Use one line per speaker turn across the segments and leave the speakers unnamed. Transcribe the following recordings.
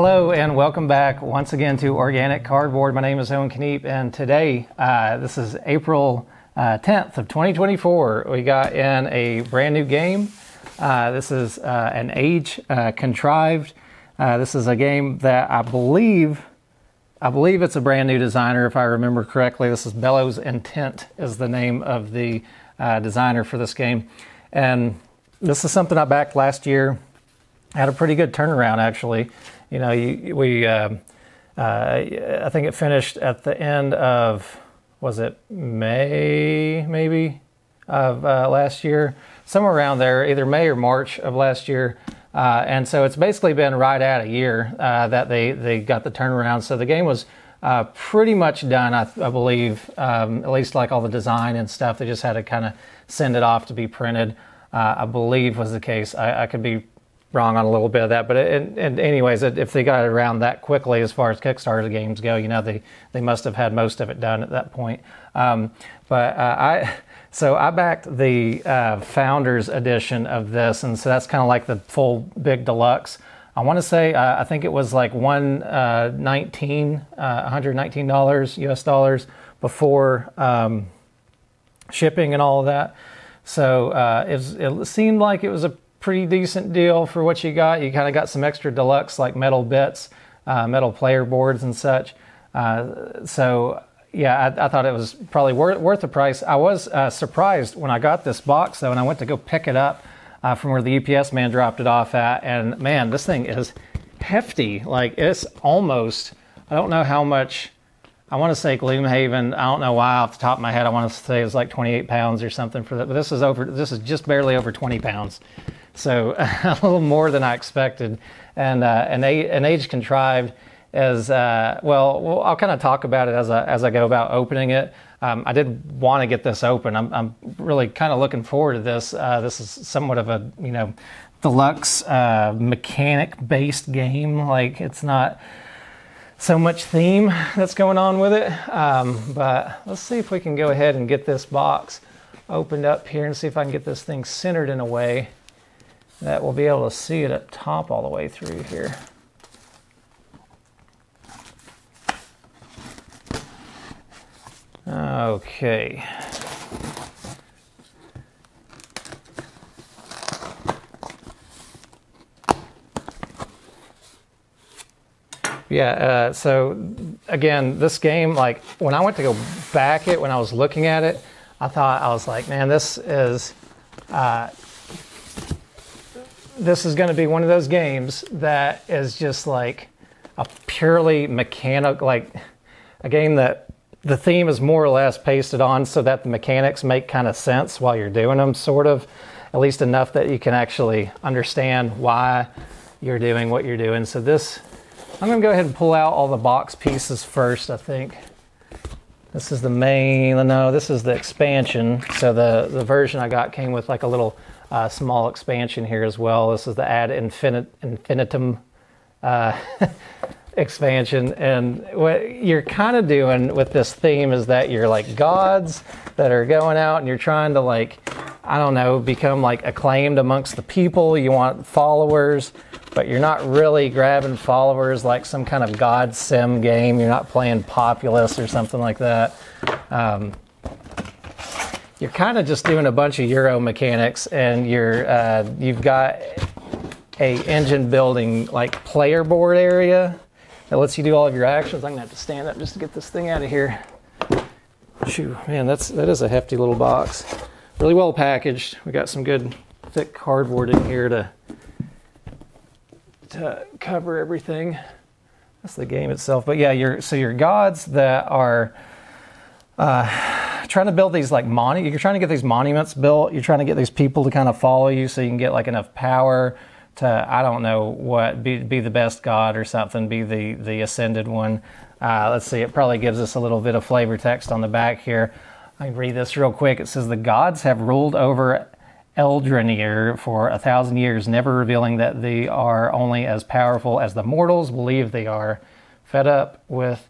Hello and welcome back once again to Organic Cardboard. My name is Owen Kniep and today, uh, this is April uh, 10th of 2024. We got in a brand new game. Uh, this is uh, an age uh, contrived. Uh, this is a game that I believe, I believe it's a brand new designer, if I remember correctly. This is Bellow's Intent is the name of the designer for this game, and this is something I backed last year. Had a pretty good turnaround actually you know, you, we, uh, uh, I think it finished at the end of, was it May, maybe, of uh, last year? Somewhere around there, either May or March of last year. Uh, and so it's basically been right at a year uh, that they, they got the turnaround. So the game was uh, pretty much done, I, I believe, um, at least like all the design and stuff. They just had to kind of send it off to be printed. I believe was the case. I, I could be wrong on a little bit of that. But it, and anyways, if they got it around that quickly as far as Kickstarter games go, you know, they, they must have had most of it done at that point. Um, but uh, I, so I backed the uh, Founders edition of this, and so that's kind of like the full big deluxe. I want to say uh, I think it was like one uh, nineteen, uh, one hundred nineteen dollars U.S. dollars before um, shipping and all of that. So uh, it, was, it seemed like it was a pretty decent deal for what you got. You kind of got some extra deluxe like metal bits, uh, metal player boards and such. Uh, so yeah, I, I, thought it was probably worth, worth the price. I was uh, surprised when I got this box though, and I went to go pick it up uh, from where the UPS man dropped it off at, and man, this thing is hefty. Like it's almost. I don't know how much. I want to say Gloomhaven. I don't know why off the top of my head. I want to say it's like 28 pounds or something for that. But this is over. This is just barely over 20 pounds so a little more than I expected. And uh, an, an age contrived as uh, well, well, I'll kind of talk about it as I, as I go about opening it. Um, I did want to get this open. I'm, I'm really kind of looking forward to this. Uh, this is somewhat of a you know deluxe uh, mechanic based game. Like it's not so much theme that's going on with it. Um, but let's see if we can go ahead and get this box opened up here and see if I can get this thing centered in a way that we'll be able to see it up top all the way through here. Okay. Yeah, uh, so again, this game, like when I went to go back it, when I was looking at it, I thought, I was like, man, this is uh, this is going to be one of those games that is just like a purely mechanic, like a game that the theme is more or less pasted on so that the mechanics make kind of sense while you're doing them, sort of, at least enough that you can actually understand why you're doing what you're doing. So this, I'm going to go ahead and pull out all the box pieces first, I think. This is the main, no, this is the expansion. So the, the version I got came with like a little uh, small expansion here as well. This is the ad infinit, infinitum uh, expansion. And what you're kind of doing with this theme is that you're like gods that are going out and you're trying to like, I don't know, become like acclaimed amongst the people. You want followers, but you're not really grabbing followers like some kind of god sim game. You're not playing Populous or something like that. Um, you're kind of just doing a bunch of Euro mechanics, and you're uh, you've got a engine building like player board area that lets you do all of your actions. I'm gonna have to stand up just to get this thing out of here. Shoo, man, that's that is a hefty little box. Really well packaged. We got some good thick cardboard in here to to cover everything. That's the game itself. But yeah, your so your gods that are. Uh, trying to build these like you're trying to get these monuments built you're trying to get these people to kind of follow you so you can get like enough power to i don't know what be, be the best god or something be the the ascended one uh, let's see it probably gives us a little bit of flavor text on the back here i can read this real quick it says the gods have ruled over Eldrenir for a thousand years, never revealing that they are only as powerful as the mortals believe they are. Fed up with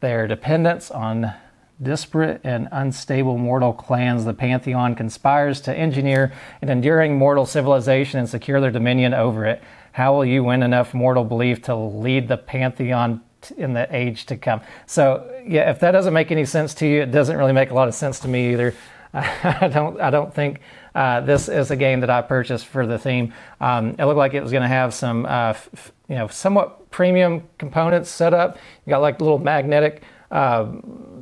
their dependence on disparate and unstable mortal clans, the Pantheon conspires to engineer an enduring mortal civilization and secure their dominion over it. How will you win enough mortal belief to lead the pantheon in the age to come? So, yeah, if that doesn't make any sense to you, it doesn't really make a lot of sense to me either. I don't. I don't think uh, this is a game that I purchased for the theme. Um, it looked like it was going to have some, uh, f- you know, somewhat premium components set up. You got like little magnetic uh,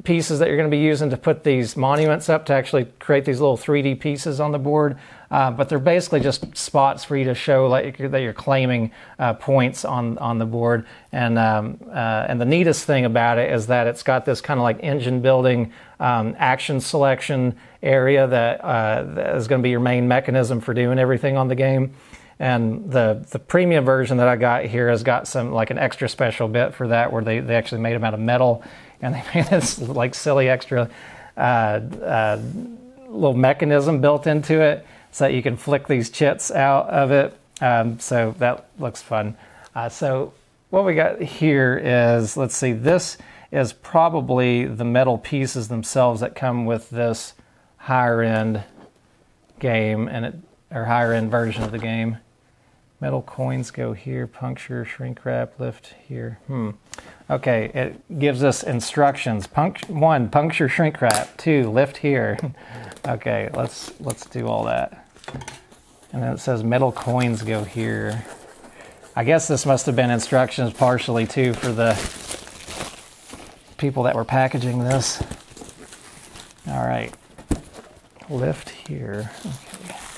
pieces that you're going to be using to put these monuments up to actually create these little 3D pieces on the board. Uh, but they're basically just spots for you to show like that you're claiming uh, points on on the board. And um, uh, and the neatest thing about it is that it's got this kind of like engine building um, action selection area that, uh, that is going to be your main mechanism for doing everything on the game. And the the premium version that I got here has got some like an extra special bit for that where they, they actually made them out of metal and they made this like silly extra uh, uh, little mechanism built into it so that you can flick these chits out of it. Um, so that looks fun. Uh, so what we got here is, let's see, this is probably the metal pieces themselves that come with this higher end game and it or higher end version of the game. Metal coins go here, puncture, shrink wrap, lift here. Hmm. Okay, it gives us instructions. Punct- one, puncture, shrink wrap. Two, lift here. okay, let's let's do all that. And then it says metal coins go here. I guess this must have been instructions partially too for the people that were packaging this. All right, lift here. Okay.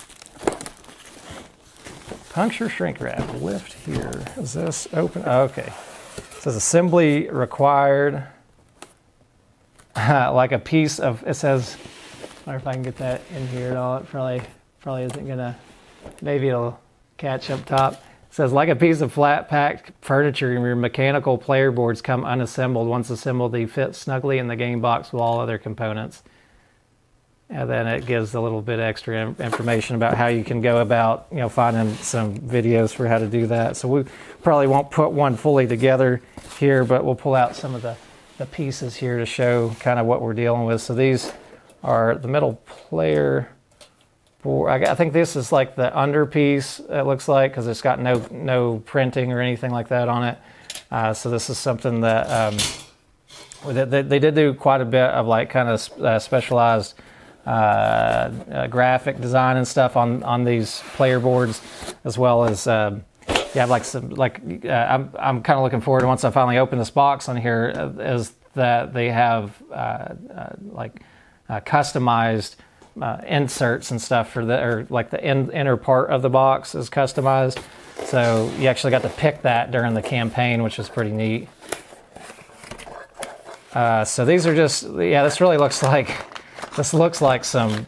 Puncture shrink wrap, lift here. Is this open? Oh, okay. It says assembly required. like a piece of, it says, I wonder if I can get that in here at all. It probably, probably isn't gonna, maybe it'll catch up top. It says, like a piece of flat packed furniture, your mechanical player boards come unassembled. Once assembled, they fit snugly in the game box with all other components. And then it gives a little bit extra information about how you can go about, you know, finding some videos for how to do that. So we probably won't put one fully together here, but we'll pull out some of the, the pieces here to show kind of what we're dealing with. So these are the metal player. I think this is like the under piece it looks like, because it's got no, no printing or anything like that on it. Uh, so this is something that um, they, they, did do quite a bit of like kind of uh, specialized graphic design and stuff on on these player boards, as well as uh, you have like some like uh, I'm I'm kind of looking forward once I finally open this box on here uh, is that they have uh, like customized. inserts and stuff for the or like the in, inner part of the box is customized so you actually got to pick that during the campaign which is pretty neat so these are just yeah this really looks like this looks like some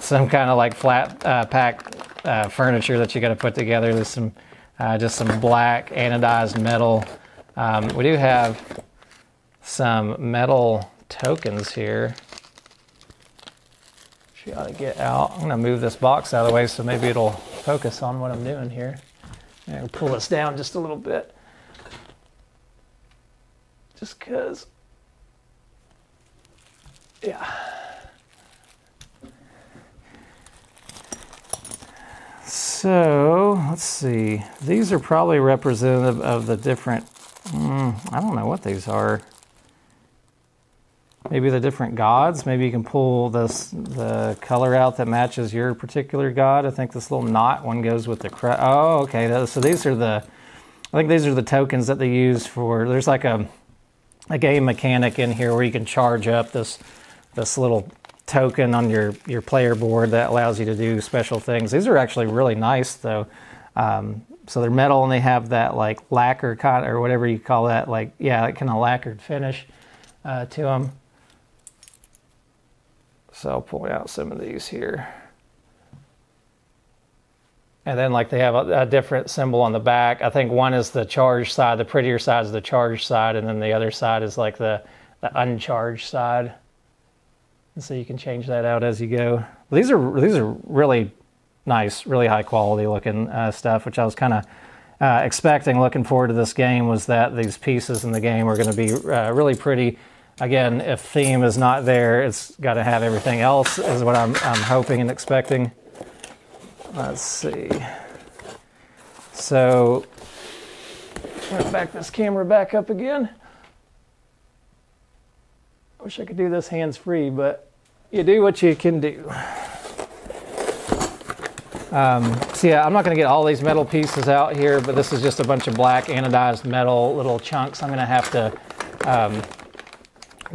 some kind of like flat uh, pack uh, furniture that you got to put together. There's some uh, just some black anodized metal. Um, we do have some metal tokens here. She ought to get out. I'm gonna move this box out of the way so maybe it'll focus on what I'm doing here. And pull this down just a little bit. Just cause, yeah. So let's see. These are probably representative of the different. Mm, I don't know what these are. Maybe the different gods. Maybe you can pull this the color out that matches your particular god. I think this little knot one goes with the. Cre- oh, okay. So these are the. I think these are the tokens that they use for. There's like a a game mechanic in here where you can charge up this this little token on your, your player board that allows you to do special things. These are actually really nice though. Um, so they're metal and they have that like lacquer kind or whatever you call that, like yeah, that kind of lacquered finish uh, to them. So I'll pull out some of these here. And then like they have a, a, different symbol on the back. I think one is the charged side, the prettier side is the charged side, and then the other side is like the, the uncharged side. And so you can change that out as you go. These are these are really nice, really high quality looking uh, stuff, which I was kind of uh, expecting. Looking forward to this game was that these pieces in the game are going to be uh, really pretty. Again, if theme is not there, it's got to have everything else. Is what I'm I'm hoping and expecting. Let's see. So I'm gonna back this camera back up again. Wish I could do this hands free, but you do what you can do. Um, so yeah, I'm not going to get all these metal pieces out here, but this is just a bunch of black anodized metal little chunks. I'm going to have to um,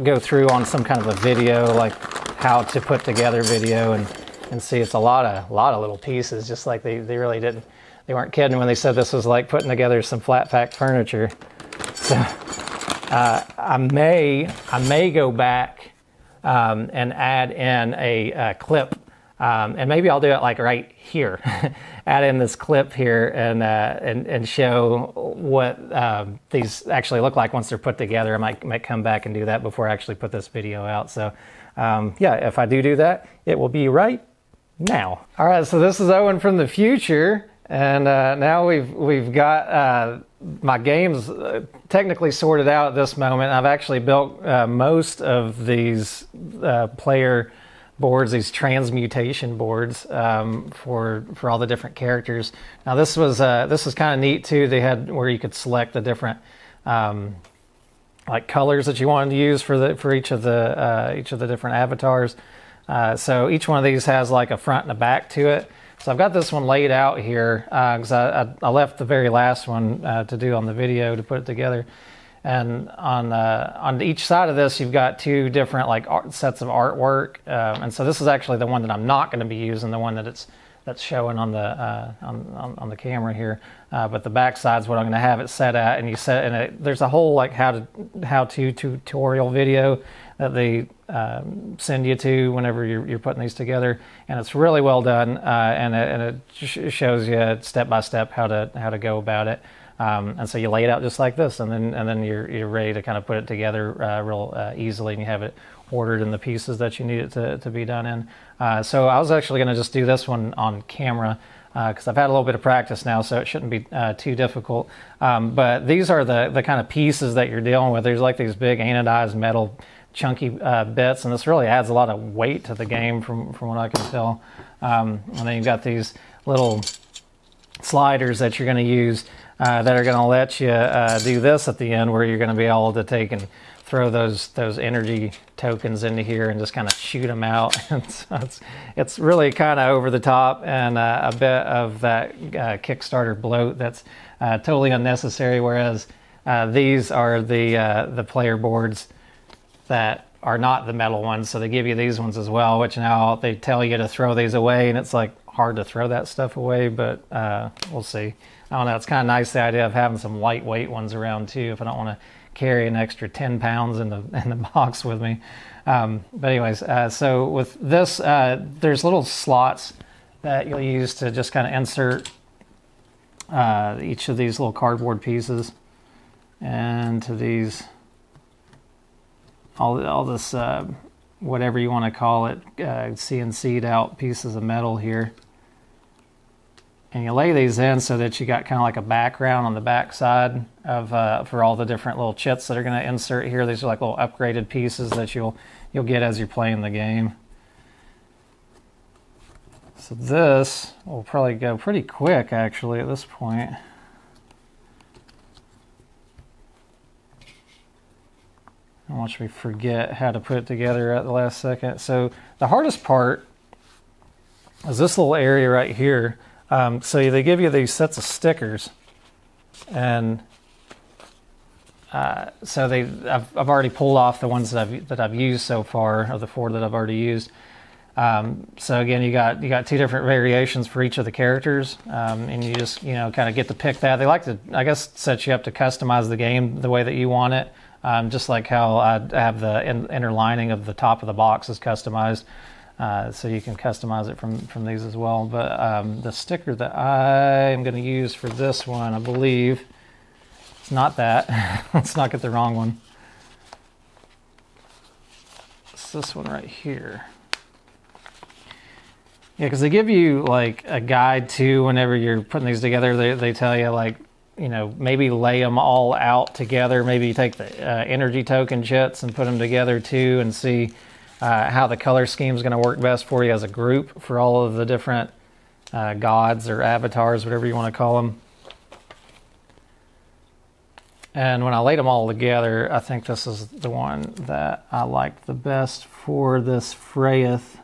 go through on some kind of a video, like how to put together video, and and see it's a lot of a lot of little pieces. Just like they they really didn't they weren't kidding when they said this was like putting together some flat pack furniture. So uh, I may I may go back um, and add in a, a clip um, and maybe I'll do it like right here, add in this clip here and uh, and and show what um, these actually look like once they're put together. I might might come back and do that before I actually put this video out. So um, yeah, if I do do that, it will be right now. All right, so this is Owen from the future, and uh, now we've we've got uh, my games uh, technically sorted out at this moment. I've actually built uh, most of these uh, player boards, these transmutation boards um, for for all the different characters. Now this was uh, this was kind of neat too. They had where you could select the different um, like colors that you wanted to use for the for each of the each of the different avatars. So each one of these has like a front and a back to it. So I've got this one laid out here because uh, I, I, left the very last one uh, to do on the video to put it together. And on uh, on each side of this, you've got two different like art, sets of artwork. Um, and so this is actually the one that I'm not going to be using, the one that it's that's showing on the uh, on, on, on, the camera here. Uh, but the back side's what I'm going to have it set at, and you set and it, there's a whole like how to how to tutorial video that they um, send you to whenever you're, you're, putting these together, and it's really well done, uh, and it, and it shows you step by step how to how to go about it. Um, and so you lay it out just like this, and then and then you're you're ready to kind of put it together uh, real uh, easily, and you have it ordered in the pieces that you need it to, to be done in. Uh, so I was actually going to just do this one on camera because uh, I've had a little bit of practice now, so it shouldn't be uh, too difficult. Um, but these are the the kind of pieces that you're dealing with. There's like these big anodized metal chunky uh, bits, and this really adds a lot of weight to the game from from what I can tell. Um, and then you've got these little sliders that you're going to use uh, that are going to let you uh, do this at the end where you're going to be able to take and throw those those energy tokens into here and just kind of shoot them out. so it's, it's really kind of over the top and uh, a bit of that uh, Kickstarter bloat that's uh, totally unnecessary. Whereas uh, these are the the player boards that are not the metal ones, so they give you these ones as well. Which now they tell you to throw these away, and it's like hard to throw that stuff away, but we'll see. I don't know. It's kind of nice the idea of having some lightweight ones around too. If I don't want to carry an extra 10 pounds in the in the box with me. Um, but anyways, uh, so with this, uh, there's little slots that you'll use to just kind of insert uh, each of these little cardboard pieces into these all all this uh, whatever you want to call it uh, CNC'd out pieces of metal here and you lay these in so that you got kind of like a background on the back side of uh, for all the different little chits that are going to insert here. These are like little upgraded pieces that you'll you'll get as you're playing the game. So this will probably go pretty quick actually at this point. I want me forget how to put it together at the last second. So the hardest part is this little area right here um, so they give you these sets of stickers, and uh, so they I've, I've already pulled off the ones that I've that I've used so far, of the four that I've already used. Um, so again, you got you got two different variations for each of the characters, um, and you just you know kind of get to pick that. They like to, I guess, set you up to customize the game the way that you want it, um, just like how I have the in, inner lining of the top of the box is customized. Uh, so you can customize it from, from these as well. But um, the sticker that I am going to use for this one, I believe, it's not that. Let's not get the wrong one. It's this one right here. Yeah, because they give you like a guide too whenever you're putting these together. They, they tell you like, you know, maybe lay them all out together. Maybe take the uh, energy token chits and put them together too and see uh, how the color scheme is going to work best for you as a group for all of the different uh, gods or avatars, whatever you want to call them. And when I laid them all together, I think this is the one that I liked the best for this Freyeth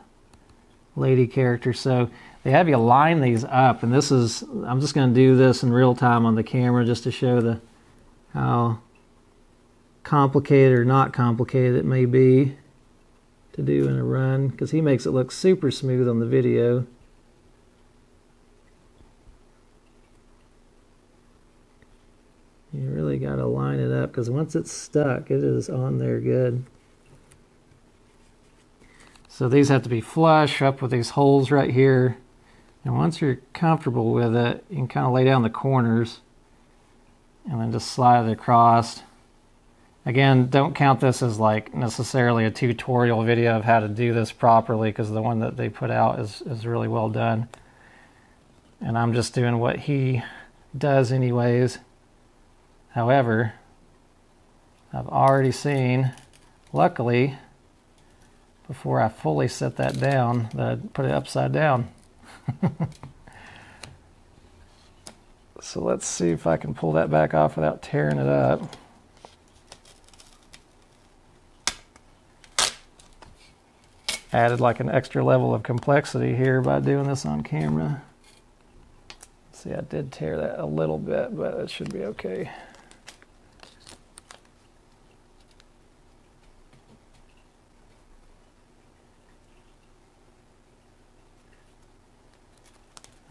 lady character. So they have you line these up, and this is, I'm just going to do this in real time on the camera just to show the how complicated or not complicated it may be to do in a run, because he makes it look super smooth on the video. You really got to line it up because once it's stuck, it is on there good. So these have to be flush up with these holes right here. And once you're comfortable with it, you can kind of lay down the corners and then just slide it across. Again, don't count this as like necessarily a tutorial video of how to do this properly because the one that they put out is, is really well done. And I'm just doing what he does anyways. However, I've already seen, luckily, before I fully set that down, that I put it upside down. so let's see if I can pull that back off without tearing it up. Added like an extra level of complexity here by doing this on camera. See, I did tear that a little bit, but it should be okay.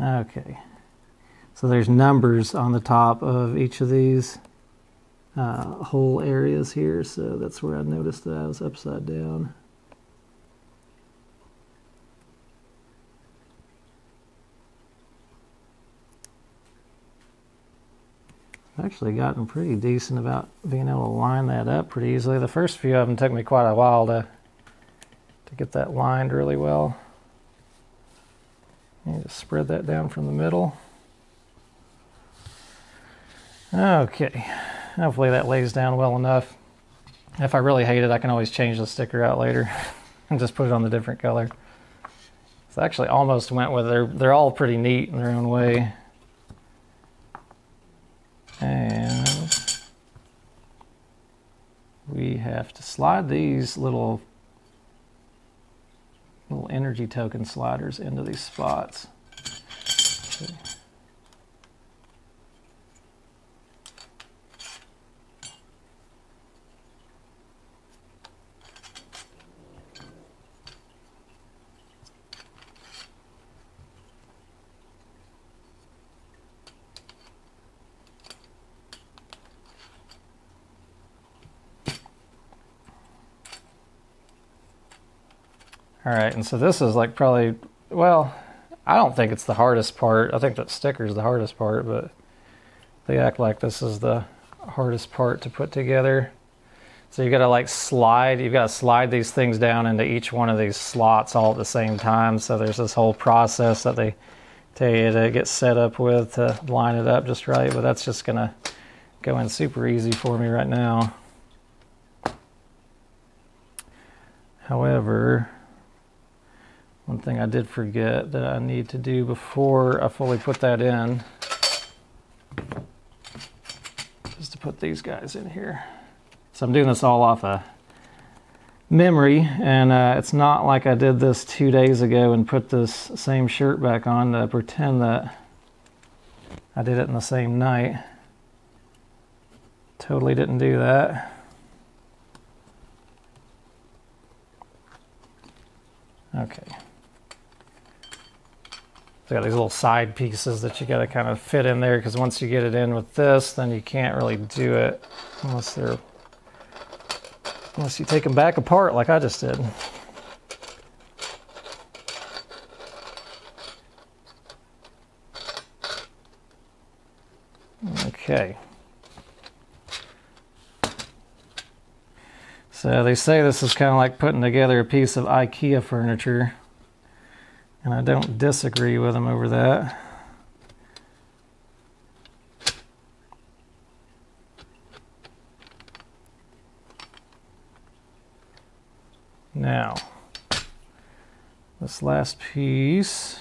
Okay. So there's numbers on the top of each of these uh, hole areas here. So that's where I noticed that I was upside down. I've actually gotten pretty decent about being able to line that up pretty easily. The first few of them took me quite a while to to get that lined really well. You just spread that down from the middle. Okay, hopefully that lays down well enough. If I really hate it, I can always change the sticker out later and just put it on the different color. So I actually almost went with they're they're all pretty neat in their own way. And we have to slide these little little energy token sliders into these spots. Okay. All right, and so this is like probably, well, I don't think it's the hardest part. I think that sticker is the hardest part, but they act like this is the hardest part to put together. So you've got to like slide, you've got to slide these things down into each one of these slots all at the same time. So there's this whole process that they tell you to get set up with to line it up just right, but that's just going to go in super easy for me right now. However, one thing I did forget that I need to do before I fully put that in is to put these guys in here. So I'm doing this all off a of memory, and uh, it's not like I did this two days ago and put this same shirt back on to pretend that I did it in the same night. Totally didn't do that. Okay. It's got these little side pieces that you got to kind of fit in there because once you get it in with this, then you can't really do it unless they're unless you take them back apart like I just did. Okay. So they say this is kind of like putting together a piece of IKEA furniture. And I don't disagree with him over that. Now, this last piece.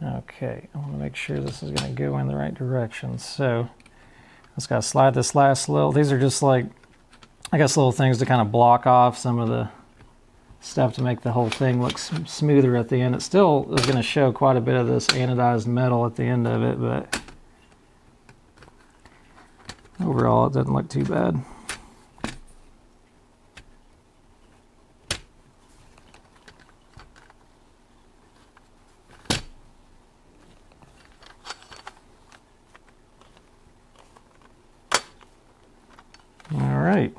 Okay, I want to make sure this is going to go in the right direction. So just got to slide this last little. These are just like, I guess, little things to kind of block off some of the stuff to make the whole thing look smoother at the end. It still is going to show quite a bit of this anodized metal at the end of it, but overall it doesn't look too bad. All right.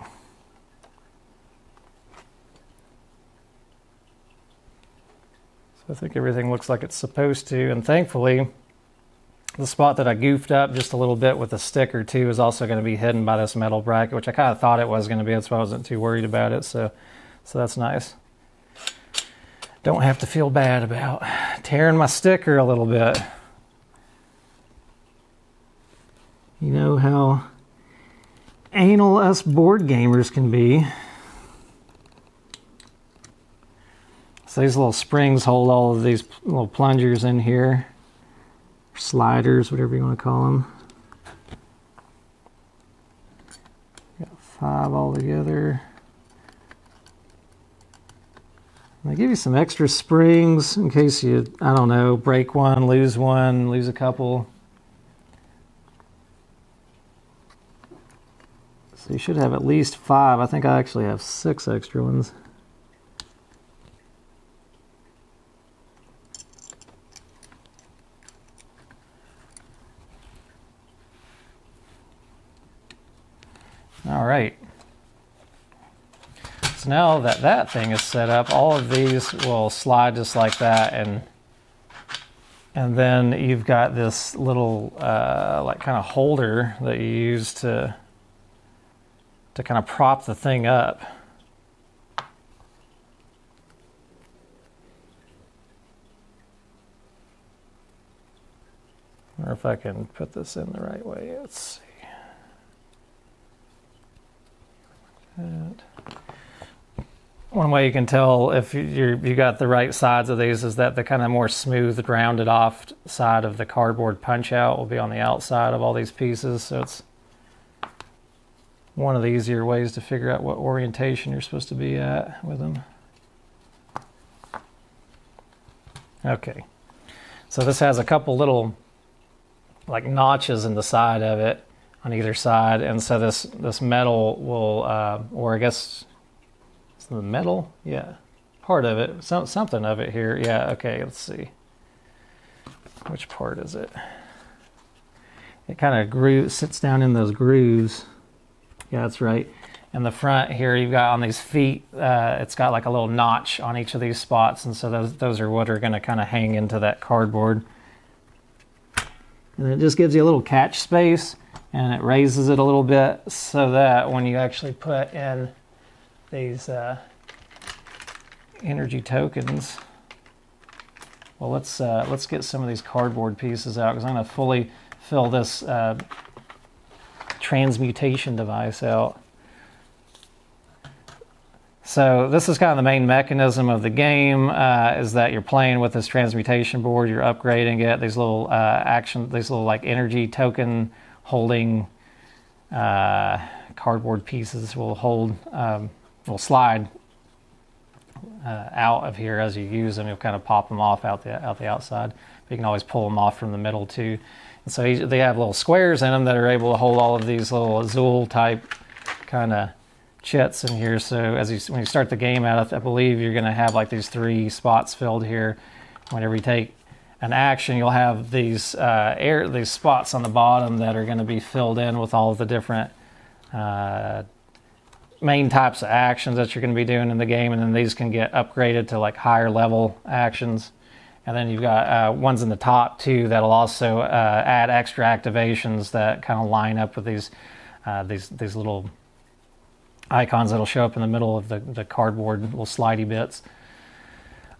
So I everything looks like it's supposed to, and thankfully, the spot that I goofed up just a little bit with the sticker too is also going to be hidden by this metal bracket, which I kind of thought it was going to be. That's why I wasn't too worried about it. So, so that's nice. Don't have to feel bad about tearing my sticker a little bit. You know how anal us board gamers can be. So these little springs hold all of these little plungers in here, sliders, whatever you want to call them. Got five all together. they give you some extra springs in case you, I don't know, break one, lose one, lose a couple. So you should have at least five. I think I actually have six extra ones. All right. So now that that thing is set up, all of these will slide just like that and and then you've got this little uh, like kind of holder that you use to to kind of prop the thing up. Or if I can put this in the right way, let's see. One way you can tell if you you got the right sides of these is that the kind of more smooth, rounded off side of the cardboard punch out will be on the outside of all these pieces. So it's one of the easier ways to figure out what orientation you're supposed to be at with them. Okay, so this has a couple little like notches in the side of it on either side, and so this this metal will, uh, or I guess the metal, yeah, part of it, some, something of it here, yeah. Okay, let's see, which part is it? It kind of grooves, sits down in those grooves yeah, that's right. And the front here, you've got on these feet, uh, it's got like a little notch on each of these spots, and so those, those are what are going to kind of hang into that cardboard. And it just gives you a little catch space, and it raises it a little bit so that when you actually put in these uh, energy tokens, well, let's uh, let's get some of these cardboard pieces out because I'm going to fully fill this uh, transmutation device out. So this is kind of the main mechanism of the game uh, is that you're playing with this transmutation board, you're upgrading it. These little uh, action, these little like energy token holding uh, cardboard pieces will hold, um, will slide uh, out of here as you use them. You'll kind of pop them off out the out the outside. But you can always pull them off from the middle too. And so they have little squares in them that are able to hold all of these little Azul type kind of chits in here. So as you, when you start the game out, I believe you're going to have like these three spots filled here. Whenever you take an action, you'll have these uh, air these spots on the bottom that are going to be filled in with all of the different uh, main types of actions that you're going to be doing in the game, and then these can get upgraded to like higher level actions. And then you've got uh, ones in the top too that'll also uh, add extra activations that kind of line up with these uh, these these little icons that'll show up in the middle of the, the cardboard little slidey bits.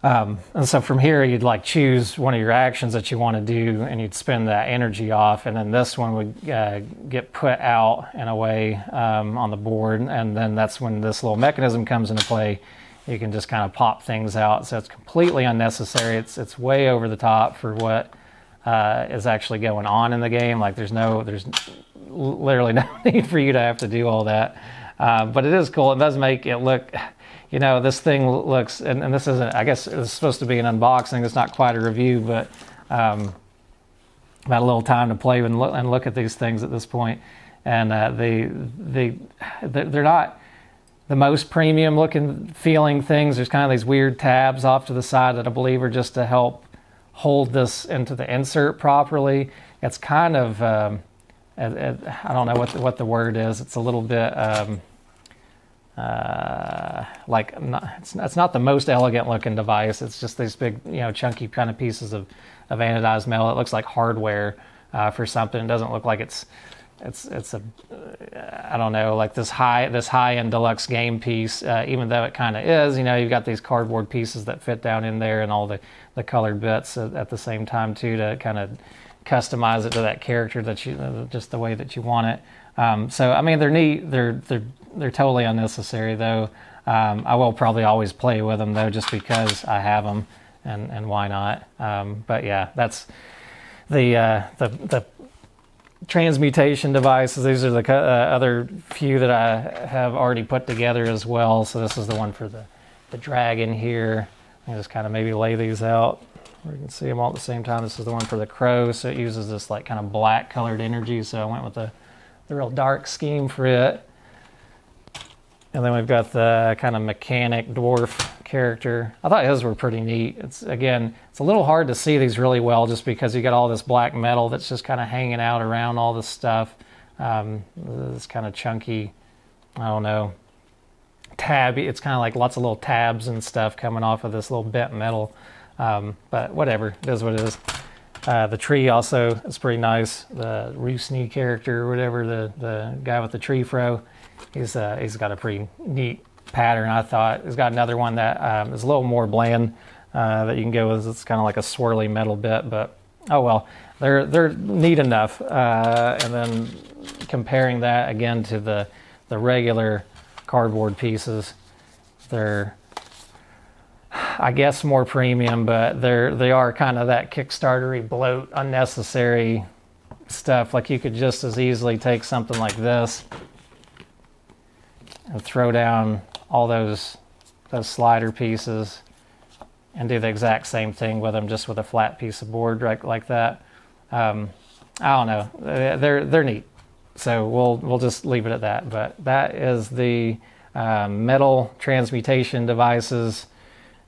Um, and so from here, you'd like choose one of your actions that you want to do, and you'd spend that energy off. And then this one would uh, get put out in a way um, on the board, and then that's when this little mechanism comes into play you can just kind of pop things out. So it's completely unnecessary. It's it's way over the top for what uh, is actually going on in the game. Like there's no, there's literally no need for you to have to do all that. Uh, but it is cool. It does make it look, you know, this thing looks, and, and this isn't, I guess it's supposed to be an unboxing. It's not quite a review, but um, had a little time to play and look, and look at these things at this point. And uh, they, they, they're not the most premium looking feeling things. There's kind of these weird tabs off to the side that I believe are just to help hold this into the insert properly. It's kind of, um, I don't know what the, what the word is. It's a little bit um, uh, like not, it's, it's, not the most elegant looking device. It's just these big, you know, chunky kind of pieces of, of anodized metal. It looks like hardware uh, for something. It doesn't look like it's it's it's a I don't know like this high this high end deluxe game piece. Uh, even though it kind of is, you know, you've got these cardboard pieces that fit down in there and all the the colored bits at, at the same time too to kind of customize it to that character that you uh, just the way that you want it. Um, so I mean, they're neat. They're they're they're totally unnecessary though. Um, I will probably always play with them though, just because I have them, and and why not? Um, but yeah, that's the uh, the the transmutation devices. These are the uh, other few that I have already put together as well. So this is the one for the the dragon here. I just kind of maybe lay these out. We can see them all at the same time. This is the one for the crow, so it uses this like kind of black colored energy. So I went with the, the real dark scheme for it. And then we've got the kind of mechanic dwarf character. I thought his were pretty neat. It's again, it's a little hard to see these really well just because you got all this black metal that's just kind of hanging out around all this stuff. Um, this kind of chunky, I don't know, tab. It's kind of like lots of little tabs and stuff coming off of this little bent metal. Um, but whatever, it is what it is. Uh, the tree also is pretty nice. The Rusny character, or whatever, the, the guy with the tree fro, he's uh, he's got a pretty neat pattern. I thought he's got another one that um, is a little more bland uh, that you can go with. It's kind of like a swirly metal bit, but oh well, they're they're neat enough. Uh, and then comparing that again to the the regular cardboard pieces. They're, I guess, more premium, but they're they are kind of that Kickstartery bloat, unnecessary stuff. Like you could just as easily take something like this and throw down all those those slider pieces and do the exact same thing with them, just with a flat piece of board like like that. Um, I don't know. They're they're neat so we'll we'll just leave it at that. But that is the um, metal transmutation devices,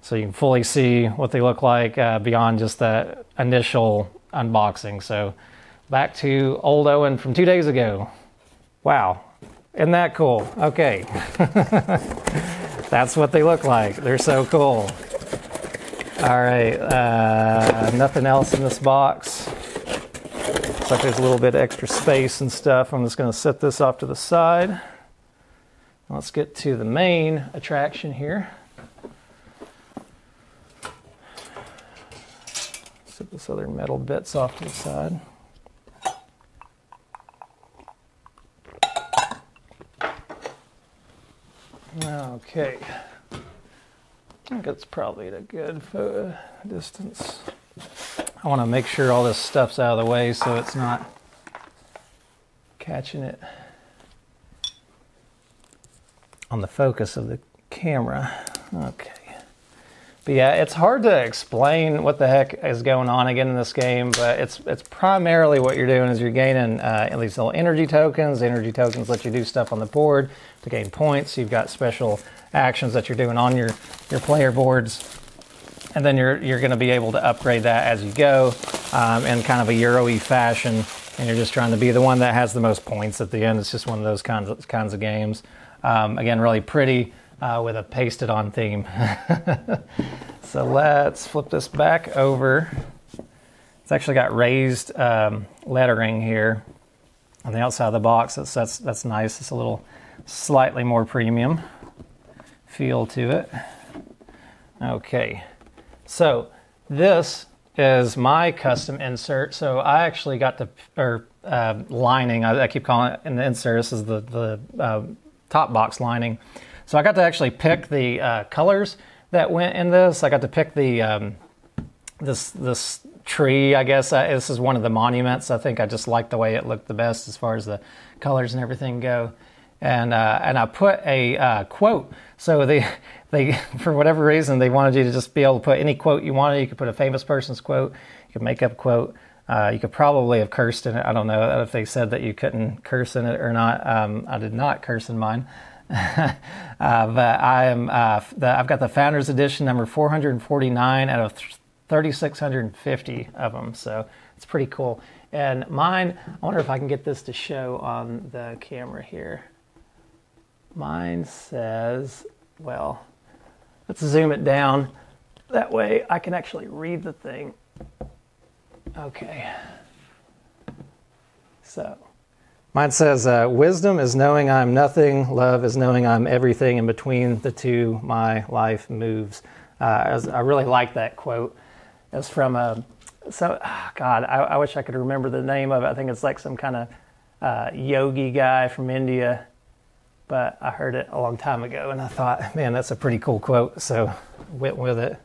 so you can fully see what they look like uh, beyond just that initial unboxing. So back to old Owen from two days ago. Wow, isn't that cool? Okay, that's what they look like. They're so cool. All right, uh, nothing else in this box. Looks like there's a little bit extra space and stuff. I'm just going to set this off to the side. Let's get to the main attraction here. Set this other metal bits off to the side. Okay. I think it's probably a good uh, distance. I want to make sure all this stuff's out of the way so it's not catching it on the focus of the camera. Okay. But yeah, it's hard to explain what the heck is going on again in this game, but it's it's primarily what you're doing is you're gaining uh, at least little energy tokens. Energy tokens let you do stuff on the board to gain points. You've got special actions that you're doing on your, your player boards and then you're you're going to be able to upgrade that as you go um, in kind of a Euro-y fashion. And you're just trying to be the one that has the most points at the end. It's just one of those kinds of kinds of games. Um, again, really pretty uh, with a pasted on theme. so let's flip this back over. It's actually got raised um, lettering here on the outside of the box. That's, that's, that's nice. It's a little slightly more premium feel to it. Okay. So this is my custom insert. So I actually got the or uh, lining. I, I, keep calling it the insert. This is the the uh, top box lining. So I got to actually pick the uh, colors that went in this. I got to pick the um, this this tree, I guess. Uh, this is one of the monuments. I think I just liked the way it looked the best as far as the colors and everything go. And uh, and I put a uh, quote. So they they for whatever reason they wanted you to just be able to put any quote you wanted. You could put a famous person's quote. You could make up a quote. Uh, you could probably have cursed in it. I don't know if they said that you couldn't curse in it or not. Um, I did not curse in mine. uh, but I am. Uh, the, I've got the Founders Edition number 449 out of 3,650 of them. So it's pretty cool. And mine, I wonder if I can get this to show on the camera here. Mine says, well, let's zoom it down. That way I can actually read the thing. Okay. So, mine says, uh, Wisdom is knowing I'm nothing, love is knowing I'm everything, and between the two, my life moves. Uh, I really like that quote. It's from a, so, oh God, I, I, wish I could remember the name of it. I think it's like some kind of uh, yogi guy from India, but I heard it a long time ago and I thought, man, that's a pretty cool quote. So, went with it.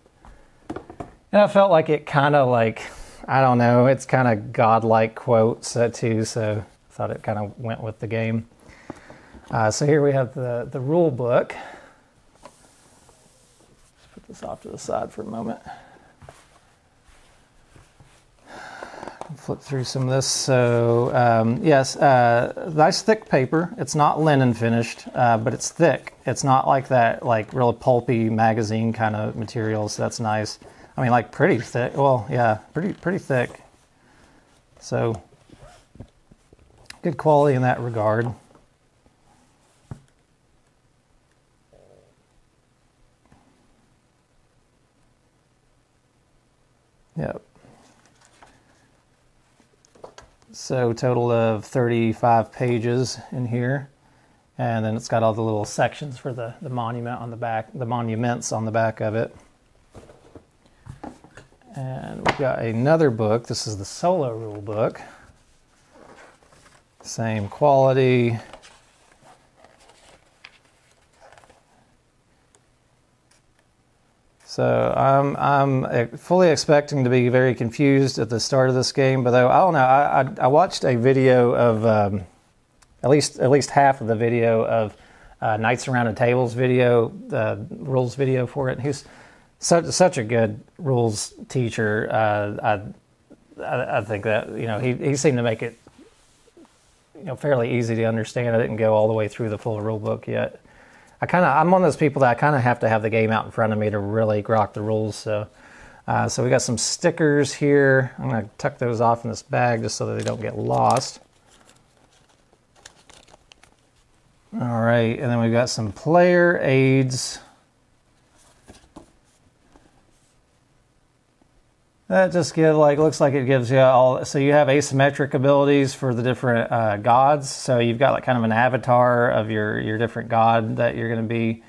And I felt like it kind of like, I don't know, it's kind of godlike quotes uh, too, so thought it kind of went with the game. Uh, so here we have the, the rule book. Let's put this off to the side for a moment. Flip through some of this. So um, yes, uh, nice thick paper. It's not linen finished, uh, but it's thick. It's not like that, like really pulpy magazine kind of material. So that's nice. I mean, like pretty thick. Well, yeah, pretty pretty thick. So good quality in that regard. Yep. So total of 35 pages in here. And then it's got all the little sections for the, the monument on the back, the monuments on the back of it. And we've got another book. This is the solo rule book. Same quality. So I'm I'm fully expecting to be very confused at the start of this game, but I don't know, I I, I watched a video of um, at least at least half of the video of uh, Knights Around the Tables video, the rules video for it. He's such such a good rules teacher. Uh, I, I, I think that you know he he seemed to make it you know fairly easy to understand. I didn't go all the way through the full rule book yet. I kind of I'm one of those people that I kind of have to have the game out in front of me to really grok the rules. So. Uh, so we got some stickers here. I'm to tuck those off in this bag just so that they don't get lost. All right, and then we've got some player aids. That just give like looks like it gives you all. So you have asymmetric abilities for the different uh, gods. So you've got like kind of an avatar of your your different god that you're going to be,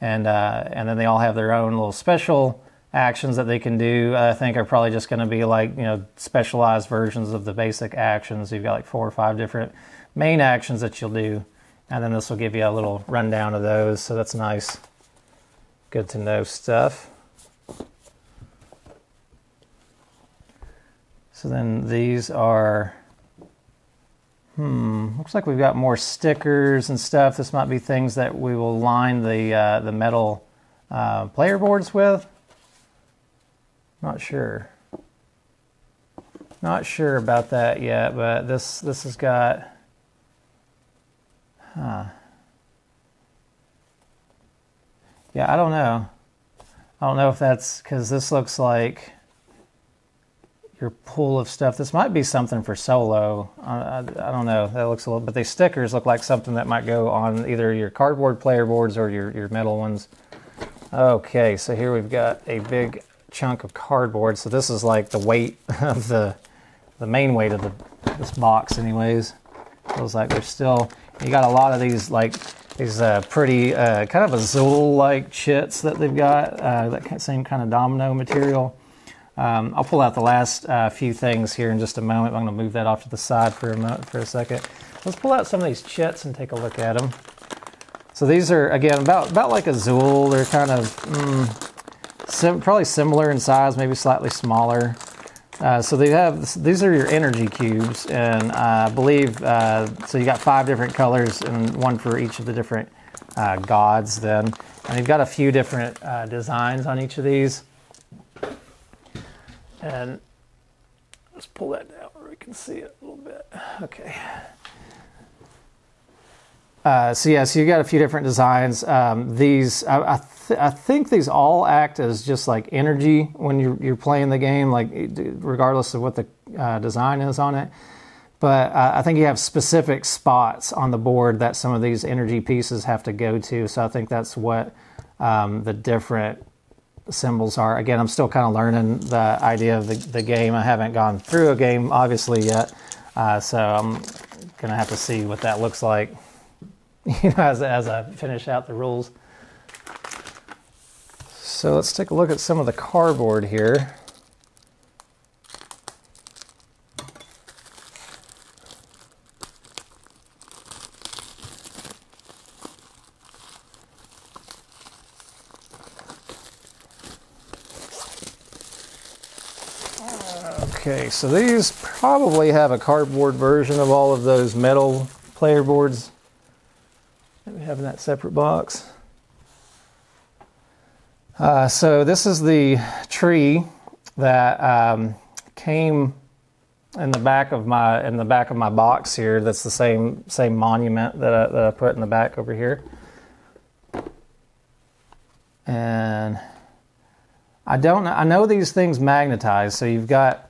and uh, and then they all have their own little special actions that they can do. I think are probably just going to be like you know specialized versions of the basic actions. You've got like four or five different main actions that you'll do, and then this will give you a little rundown of those. So that's nice, good to know stuff. So then these are, hmm, looks like we've got more stickers and stuff. This might be things that we will line the, uh, the metal uh, player boards with. Not sure. Not sure about that yet, but this this has got, huh. Yeah, I don't know. I don't know if that's because this looks like your pool of stuff. This might be something for solo. I, I, I, don't know. That looks a little, but these stickers look like something that might go on either your cardboard player boards or your, your metal ones. Okay, so here we've got a big chunk of cardboard. So this is like the weight of the the main weight of the this box, anyways. Feels like there's still you got a lot of these like these uh, pretty uh, kind of Azul like chits that they've got uh, that same kind of domino material. Um, I'll pull out the last uh, few things here in just a moment. I'm going to move that off to the side for a moment, for a second. Let's pull out some of these chits and take a look at them. So these are again about about like Azul. They're kind of mm, sim probably similar in size, maybe slightly smaller. Uh, so they have these are your energy cubes, and uh, I believe uh, so. You got five different colors, and one for each of the different uh, gods. Then, and you've got a few different uh, designs on each of these. And let's pull that down where we can see it a little bit. Okay. Uh, so yeah, so you got a few different designs. Um, these, I, I, th- I, think these all act as just like energy when you're, you're playing the game, like regardless of what the uh, design is on it. But uh, I think you have specific spots on the board that some of these energy pieces have to go to. So I think that's what um, the different symbols are. Again, I'm still kind of learning the idea of the, the game. I haven't gone through a game obviously yet, uh, so I'm gonna have to see what that looks like. you know, as, as I finish out the rules. So let's take a look at some of the cardboard here. So these probably have a cardboard version of all of those metal player boards that we have in that separate box. Uh, so this is the tree that um, came in the back of my in the back of my box here. That's the same same monument that I, that I put in the back over here. And I don't know. I know these things magnetize. So you've got.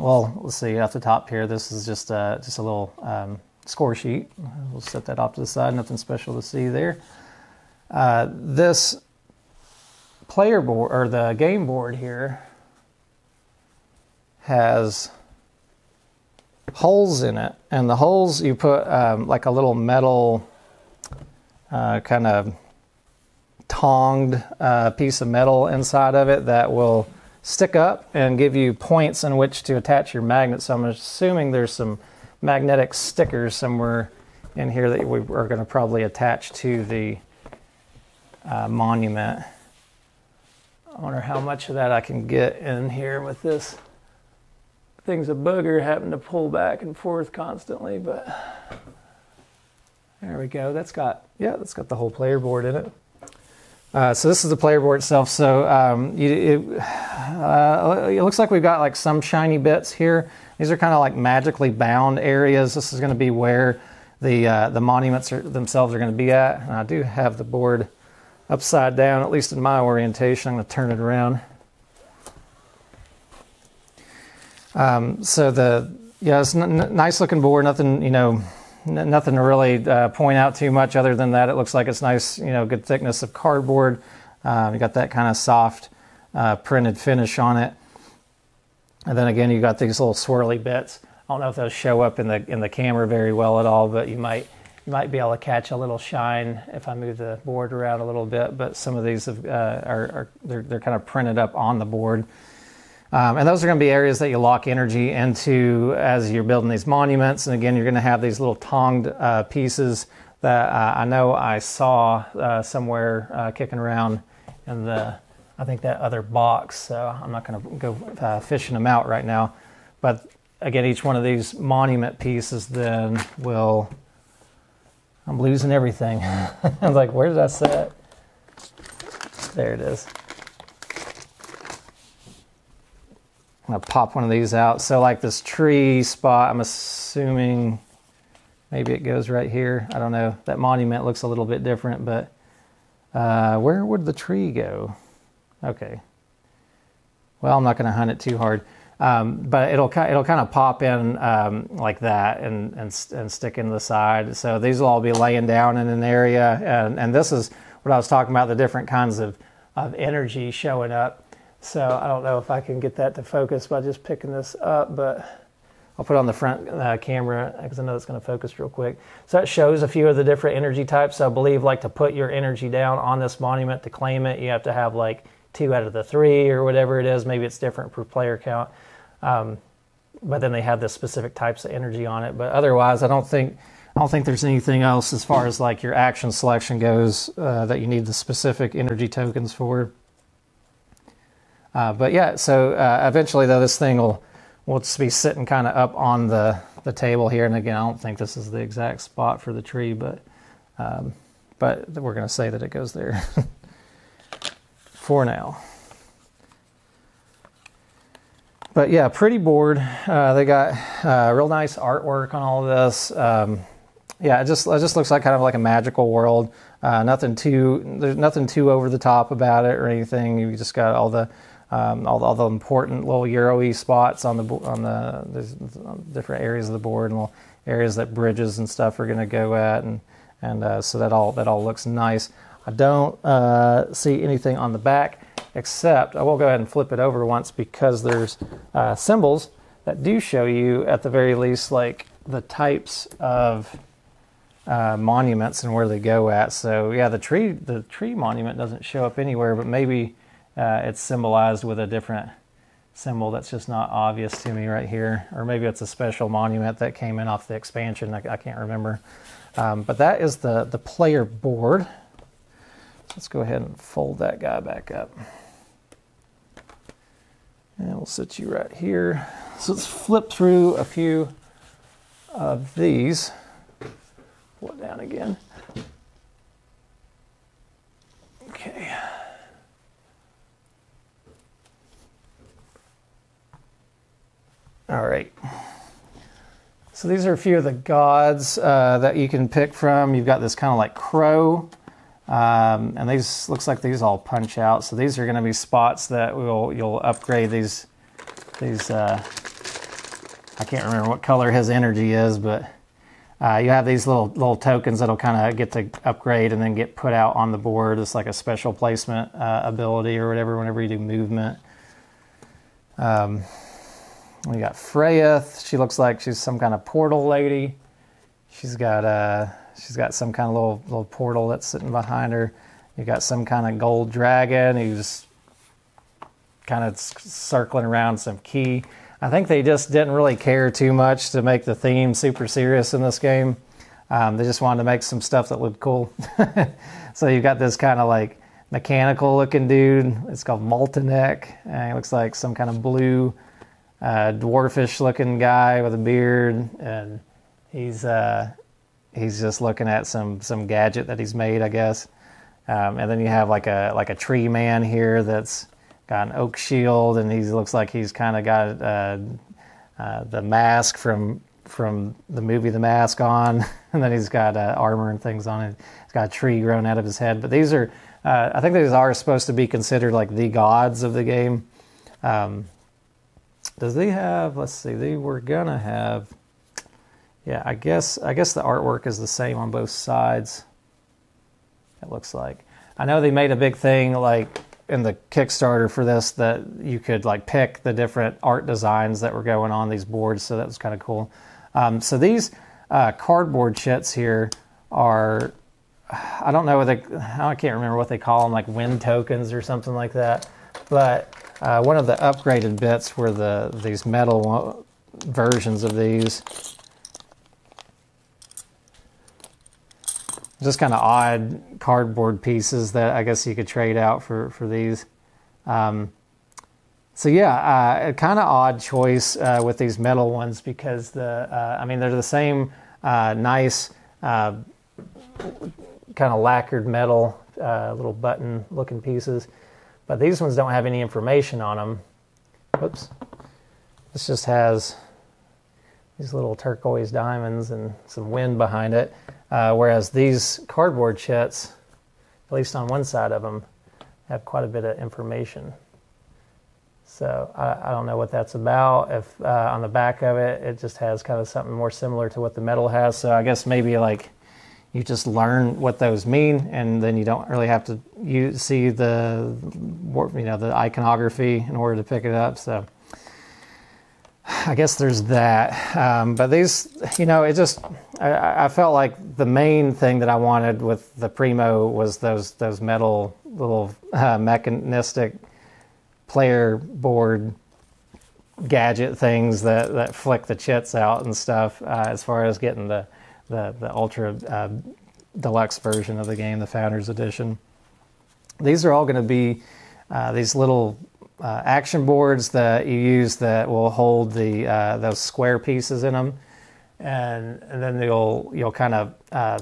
Well, let's see. Off the top here, this is just a, just a little um, score sheet. We'll set that off to the side, nothing special to see there. Uh, this player board, or the game board here, has holes in it. And the holes, you put um, like a little metal uh, kind of tonged uh, piece of metal inside of it that will stick up and give you points in which to attach your magnet. So I'm assuming there's some magnetic stickers somewhere in here that we are going to probably attach to the uh, monument. I wonder how much of that I can get in here with this. Thing's a booger having to pull back and forth constantly, but there we go. That's got, yeah, that's got the whole player board in it. Uh, so this is the player board itself. So um, you, it, uh, it looks like we've got like some shiny bits here. These are kind of like magically bound areas. This is going to be where the uh, the monuments are, themselves are going to be at. And I do have the board upside down, at least in my orientation. I'm going to turn it around. Um, so the yeah, it's a nice looking board. Nothing you know, n- nothing to really uh, point out too much other than that. It looks like it's nice, you know, good thickness of cardboard. Um, you got that kind of soft uh, printed finish on it. And then again, you got these little swirly bits. I don't know if those show up in the in the camera very well at all, but you might you might be able to catch a little shine if I move the board around a little bit. But some of these have, uh, are, are they're, they're kind of printed up on the board. Um, and those are going to be areas that you lock energy into as you're building these monuments. And again, you're going to have these little tonged uh, pieces that uh, I know I saw uh, somewhere uh, kicking around in the I think that other box. So I'm not going to go uh, fishing them out right now. But again, each one of these monument pieces then will. I'm losing everything. I'm like, where did I set? There it is. I'm gonna pop one of these out. So like this tree spot, I'm assuming maybe it goes right here. I don't know. That monument looks a little bit different, but uh, where would the tree go? Okay. Well, I'm not to hunt it too hard, um, but it'll it'll kind of pop in um, like that and, and and stick in the side. So these will all be laying down in an area, and and this is what I was talking about the different kinds of of energy showing up. So I don't know if I can get that to focus by just picking this up, but I'll put on the front uh, camera because I know it's going to focus real quick. So that shows a few of the different energy types. So I believe like to put your energy down on this monument to claim it, you have to have like two out of the three or whatever it is. Maybe it's different per player count. Um, but then they have the specific types of energy on it. But otherwise, I don't think I don't think there's anything else as far as like your action selection goes uh, that you need the specific energy tokens for. Uh, but yeah, so uh, eventually though, this thing will will just be sitting kind of up on the the table here. And again, I don't think this is the exact spot for the tree, but um, but we're going to say that it goes there for now. But yeah, pretty board. Uh, they got uh, real nice artwork on all of this. Um, yeah, it just it just looks like kind of like a magical world. Uh, nothing too there's nothing too over the top about it or anything. You just got all the um, all, all, the important little Euro spots on the on the different areas of the board and little areas that bridges and stuff are going to go at, and and uh, so that all that all looks nice. I don't uh, see anything on the back except I will go ahead and flip it over once because there's uh, symbols that do show you at the very least like the types of uh, monuments and where they go at. So yeah, the tree the tree monument doesn't show up anywhere, but maybe uh, it's symbolized with a different symbol that's just not obvious to me right here, or maybe it's a special monument that came in off the expansion. I, I can't remember, um, but that is the the player board. Let's go ahead and fold that guy back up. And we'll sit you right here. So let's flip through a few of these. Pull it down again. Okay. All right. So these are a few of the gods uh, that you can pick from. You've got this kind of like crow, um, and these looks like these all punch out. So these are going to be spots that will you'll upgrade these these. Uh, I can't remember what color his energy is, but uh, you have these little little tokens that'll kind of get to upgrade and then get put out on the board. It's like a special placement uh, ability or whatever. Whenever you do movement, um, we got Freya. She looks like she's some kind of portal lady. She's got uh, she's got some kind of little little portal that's sitting behind her. You got some kind of gold dragon who's kind of circling around some key. I think they just didn't really care too much to make the theme super serious in this game. Um, they just wanted to make some stuff that looked cool. so you've got this kind of like mechanical looking dude. It's called Moltenek. And he looks like some kind of blue uh, dwarfish looking guy with a beard. And he's uh, he's just looking at some some gadget that he's made, I guess. Um, and then you have like a like a tree man here that's got an oak shield, and he looks like he's kind of got uh, uh, the mask from from the movie The Mask on, and then he's got uh, armor and things on it. He's got a tree growing out of his head. But these are, uh, I think these are supposed to be considered like the gods of the game. Um, does they have? Let's see. They were gonna have. Yeah, I guess I guess the artwork is the same on both sides. It looks like. I know they made a big thing like in the Kickstarter for this that you could like pick the different art designs that were going on these boards, so that was kind of cool. Um, so these uh, cardboard chits here are, I don't know what they, I can't remember what they call them, like wind tokens or something like that. But uh, one of the upgraded bits were the these metal versions of these. just kind of odd cardboard pieces that I guess you could trade out for for these. Um, so yeah, uh, kind of odd choice uh, with these metal ones because the uh, I mean they're the same uh, nice uh, kind of lacquered metal little button looking pieces, but these ones don't have any information on them. Whoops, this just has these little turquoise diamonds and some wind behind it. Uh, whereas these cardboard chits, at least on one side of them, have quite a bit of information. So I, I don't know what that's about. If uh, on the back of it, it just has kind of something more similar to what the metal has. So I guess maybe like you just learn what those mean, and then you don't really have to you see the you know the iconography in order to pick it up. So I guess there's that. Um, but these, you know, it just, I, I, felt like the main thing that I wanted with the Primo was those those metal little uh, mechanistic player board gadget things that, that flick the chits out and stuff. Uh, as far as getting the the, the ultra uh, deluxe version of the game, the Founders Edition. These are all going to be uh, these little uh, action boards that you use that will hold the uh, those square pieces in them, and and then you'll you'll kind of uh,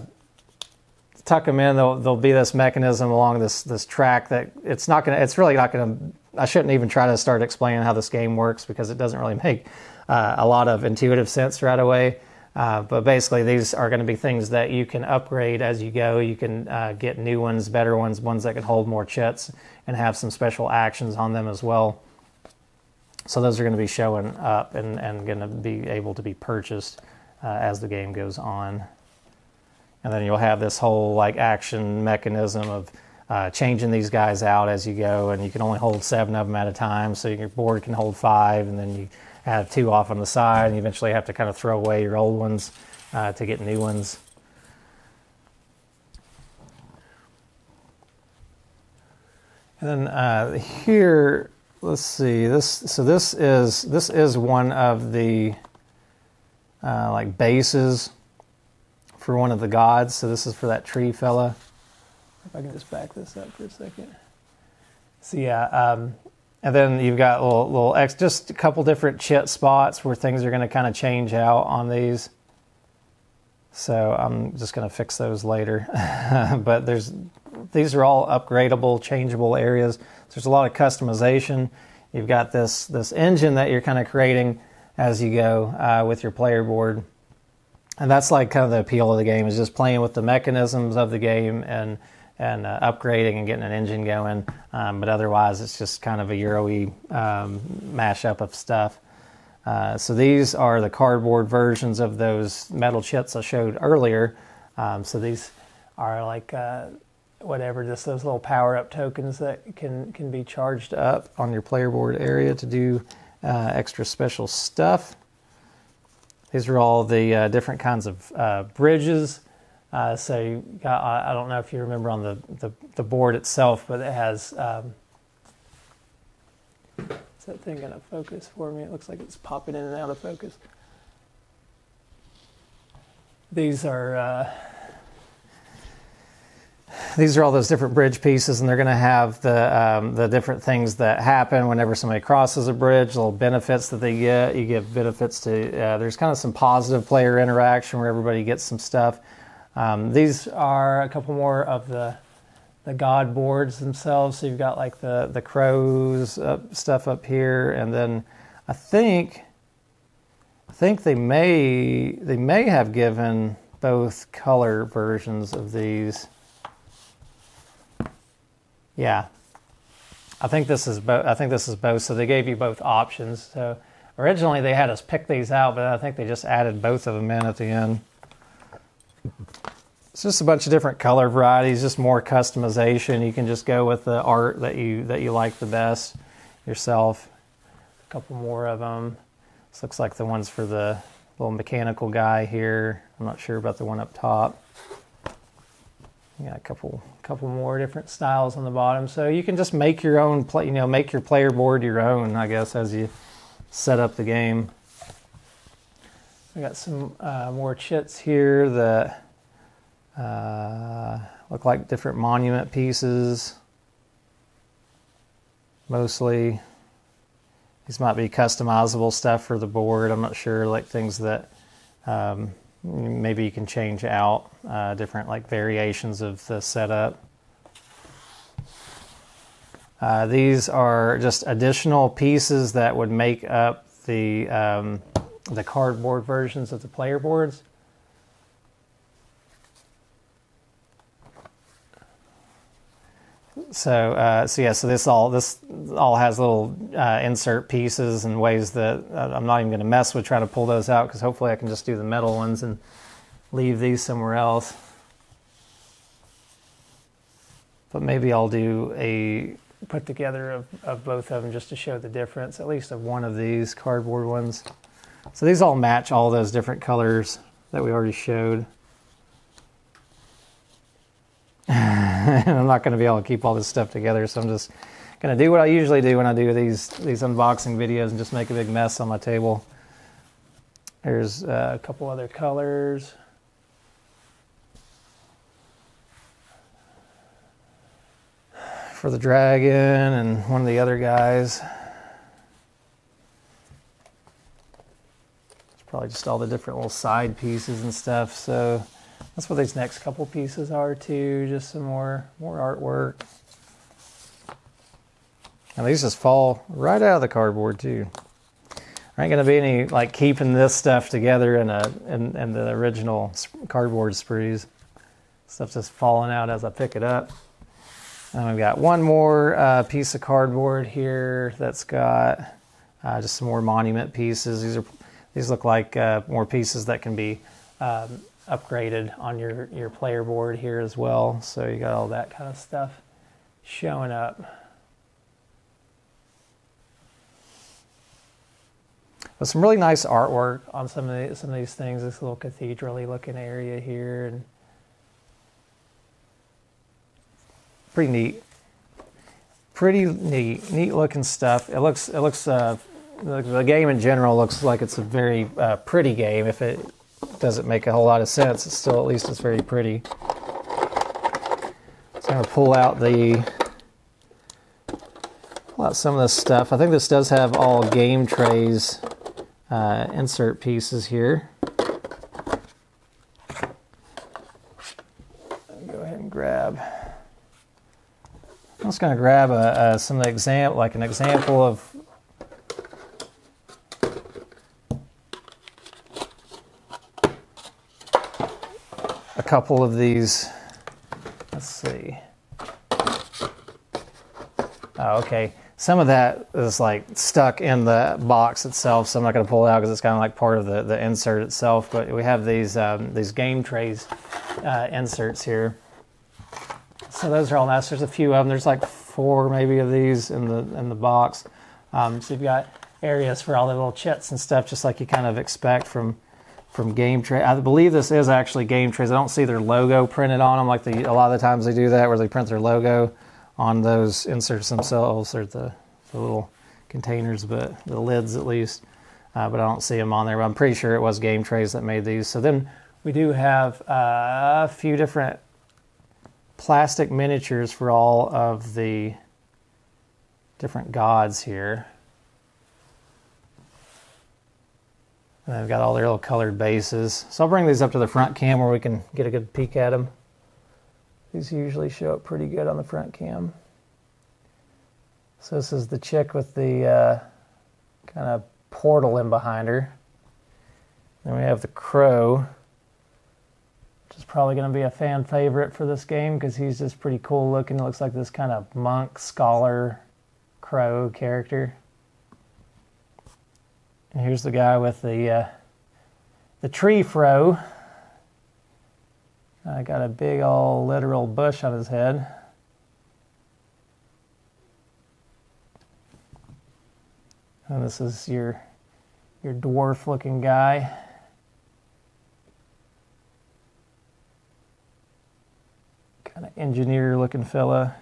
tuck them in. There'll, there'll be this mechanism along this this track that it's not gonna. It's really not gonna. I shouldn't even try to start explaining how this game works because it doesn't really make uh, a lot of intuitive sense right away. Uh, but basically, these are going to be things that you can upgrade as you go. You can uh, get new ones, better ones, ones that can hold more chits and have some special actions on them as well. So those are going to be showing up and, and going to be able to be purchased uh, as the game goes on. And then you'll have this whole like action mechanism of uh, changing these guys out as you go, and you can only hold seven of them at a time. So your board can hold five, and then you have two off on the side, and you eventually have to kind of throw away your old ones uh, to get new ones. And then uh, here, let's see this. So this is this is one of the uh, like bases for one of the gods. So this is for that tree fella. If I can just back this up for a second. So yeah, um, and then you've got little, little X, just a couple different chit spots where things are going to kind of change out on these. So I'm just going to fix those later. but there's these are all upgradable, changeable areas. There's a lot of customization. You've got this this engine that you're kind of creating as you go uh, with your player board, and that's like kind of the appeal of the game is just playing with the mechanisms of the game and and uh, upgrading and getting an engine going. Um, but otherwise, it's just kind of a Euro-y um, mashup of stuff. Uh, so these are the cardboard versions of those metal chips I showed earlier. Um, so these are like uh, whatever, just those little power-up tokens that can can be charged up on your player board area to do uh, extra special stuff. These are all the uh, different kinds of uh, bridges uh, so got, I don't know if you remember on the, the, the board itself, but it has. Um, is that thing going to focus for me? It looks like it's popping in and out of focus. These are. Uh, these are all those different bridge pieces, and they're going to have the um, the different things that happen whenever somebody crosses a bridge. Little benefits that they get. You give benefits to. Uh, there's kind of some positive player interaction where everybody gets some stuff. Um, these are a couple more of the the god boards themselves. So you've got like the the crows up, stuff up here, and then I think I think they may they may have given both color versions of these. Yeah, I think this is both. I think this is both. So they gave you both options. So originally they had us pick these out, but I think they just added both of them in at the end. It's just a bunch of different color varieties, just more customization. You can just go with the art that you that you like the best yourself. A couple more of them. This looks like the ones for the little mechanical guy here. I'm not sure about the one up top. got a couple couple more different styles on the bottom, so you can just make your own play. You know, make your player board your own. I guess as you set up the game. I got some uh, more chits here that uh, look like different monument pieces. Mostly, these might be customizable stuff for the board. I'm not sure, like things that um, maybe you can change out, uh, different like variations of the setup. Uh, these are just additional pieces that would make up the um, the cardboard versions of the player boards. So, uh, so yeah, so this all this all has little uh, insert pieces and ways that uh, I'm not even going to mess with trying to pull those out because hopefully I can just do the metal ones and leave these somewhere else. But maybe I'll do a put together of, of both of them just to show the difference, at least of one of these cardboard ones. So these all match all those different colors that we already showed. I'm not going to be able to keep all this stuff together, so I'm just going to do what I usually do when I do these these unboxing videos and just make a big mess on my table. There's uh, a couple other colors. for the dragon and one of the other guys. It's probably just all the different little side pieces and stuff. So that's what these next couple pieces are too. Just some more more artwork. And these just fall right out of the cardboard too. There ain't gonna be any like keeping this stuff together in a in, in the original cardboard sprees. Stuff just falling out as I pick it up. And we've got one more uh, piece of cardboard here that's got uh, just some more monument pieces. These are these look like uh, more pieces that can be um, upgraded on your your player board here as well. So you got all that kind of stuff showing up. But some really nice artwork on some of the, some of these things. This little cathedrally looking area here and pretty neat. Pretty neat, neat looking stuff. It looks, it looks, uh, the game in general looks like it's a very uh, pretty game. If it doesn't make a whole lot of sense, it's still at least it's very pretty. So I'm gonna pull out the, pull out some of this stuff. I think this does have all GameTrayz uh, insert pieces here. Go ahead and grab. I'm just going to grab a, a, some example, like an example of couple of these. Let's see. Oh, okay. Some of that is like stuck in the box itself, so I'm not going to pull it out because it's kind of like part of the, the insert itself. But we have these um, these GameTrayz uh, inserts here. So those are all nice. There's a few of them. There's like four maybe of these in the in the box. Um, so you've got areas for all the little chits and stuff, just like you kind of expect from from game tray. I believe this is actually GameTrayz. I don't see their logo printed on them like the, a lot of the times they do that, where they print their logo on those inserts themselves or the, the little containers, but the lids at least. Uh, but I don't see them on there. But I'm pretty sure it was GameTrayz that made these. So then we do have uh, a few different plastic miniatures for all of the different gods here. And they've got all their little colored bases. So I'll bring these up to the front cam where we can get a good peek at them. These usually show up pretty good on the front cam. So this is the chick with the uh, kind of portal in behind her. Then we have the crow which is probably going to be a fan favorite for this game because he's just pretty cool looking. It looks like this kind of monk, scholar, crow character. And here's the guy with the uh, the tree fro. I got a big old literal bush on his head. And this is your your dwarf looking guy. kind of engineer looking fella.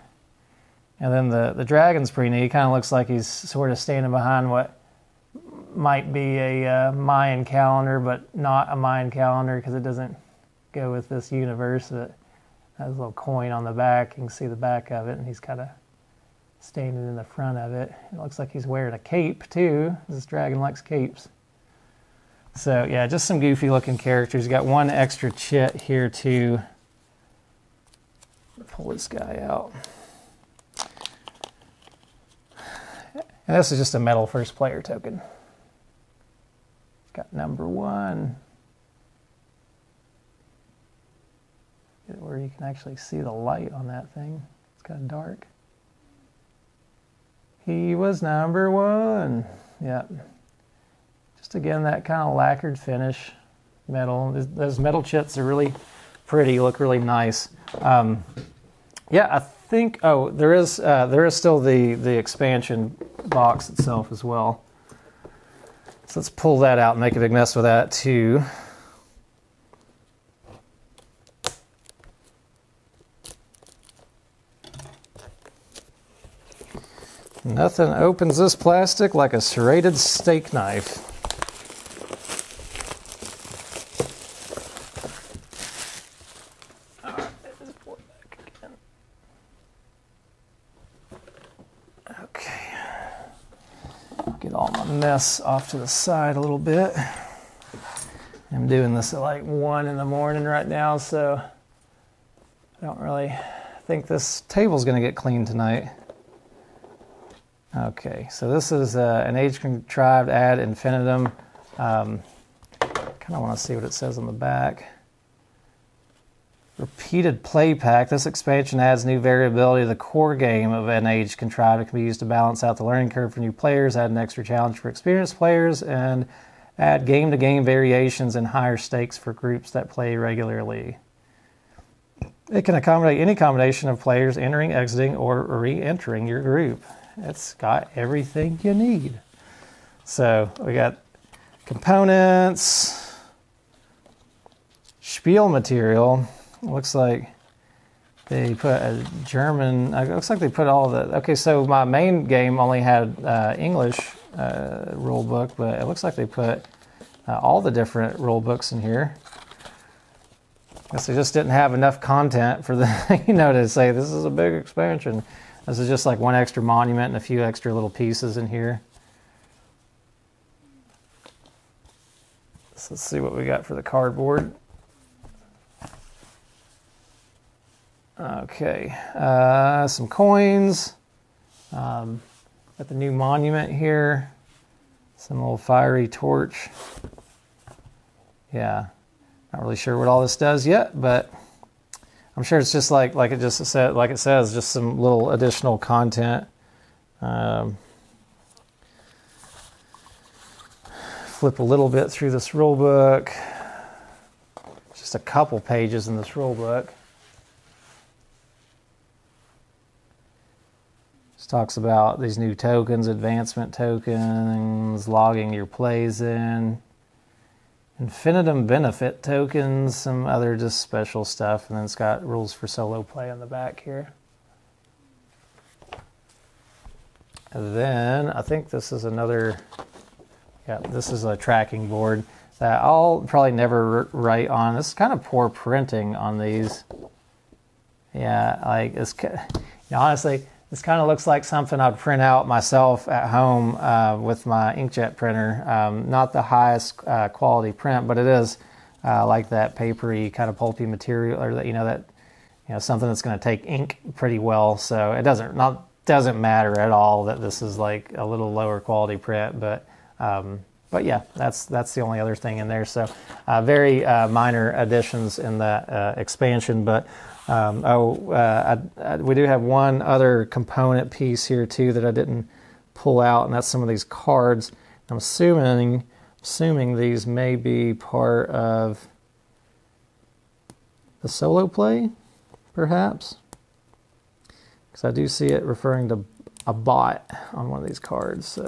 And then the, the dragon's pretty neat. He kind of looks like he's sort of standing behind what might be a uh, Mayan calendar, but not a Mayan calendar because it doesn't go with this universe. It has a little coin on the back. You can see the back of it, and he's kind of standing in the front of it. It looks like he's wearing a cape too. This dragon likes capes. So yeah, just some goofy looking characters. You got one extra chit here too pull this guy out. And this is just a metal first player token. Got number one. Where you can actually see the light on that thing. It's kind of dark. He was number one. Yep. Just again, that kind of lacquered finish metal. Those metal chits are really pretty, look really nice. Um, yeah, I think. Oh, there is uh, there is still the the expansion box itself as well. Let's pull that out and make a big mess with that too. Nothing opens this plastic like a serrated steak knife. Mess off to the side a little bit. I'm doing this at like 1 in the morning right now, so I don't really think this table's going to get cleaned tonight. Okay, so this is uh, an age contrived ad infinitum. Um, kind of want to see what it says on the back. Repeated play pack. This expansion adds new variability to the core game of an age contrived. It can be used to balance out the learning curve for new players, add an extra challenge for experienced players, and add game to game variations and higher stakes for groups that play regularly. It can accommodate any combination of players entering, exiting, or re entering your group. It's got everything you need. So we got components, spiel material. Looks like they put a German. It looks like they put all the. Okay, so my main game only had uh, English uh, rule book, but it looks like they put uh, all the different rule books in here. Guess they just didn't have enough content for the, you know, to say this is a big expansion. This is just like one extra monument and a few extra little pieces in here. So let's see what we got for the cardboard. Okay, uh, some coins. Um, got the new monument here. Some little fiery torch. Yeah, not really sure what all this does yet, but I'm sure it's just like like it just said like it says just some little additional content. Um, flip a little bit through this rule book. Just a couple pages in this rule book. Talks about these new tokens, advancement tokens, logging your plays in. Infinitum benefit tokens, some other just special stuff, and then it's got rules for solo play on the back here. And then I think this is another, yeah, this is a tracking board that I'll probably never write on. This is kind of poor printing on these. Yeah, like it's, you know, honestly, this kind of looks like something I'd print out myself at home uh, with my inkjet printer. Um, not the highest uh, quality print, but it is uh, like that papery kind of pulpy material, or that you know that you know something that's going to take ink pretty well. So it doesn't not doesn't matter at all that this is like a little lower quality print, but. Um, but yeah, that's that's the only other thing in there. So uh, very uh, minor additions in that uh, expansion, but um, oh, uh, I, I, we do have one other component piece here too that I didn't pull out, and that's some of these cards. I'm assuming assuming these may be part of the solo play, perhaps, because I do see it referring to a bot on one of these cards. So.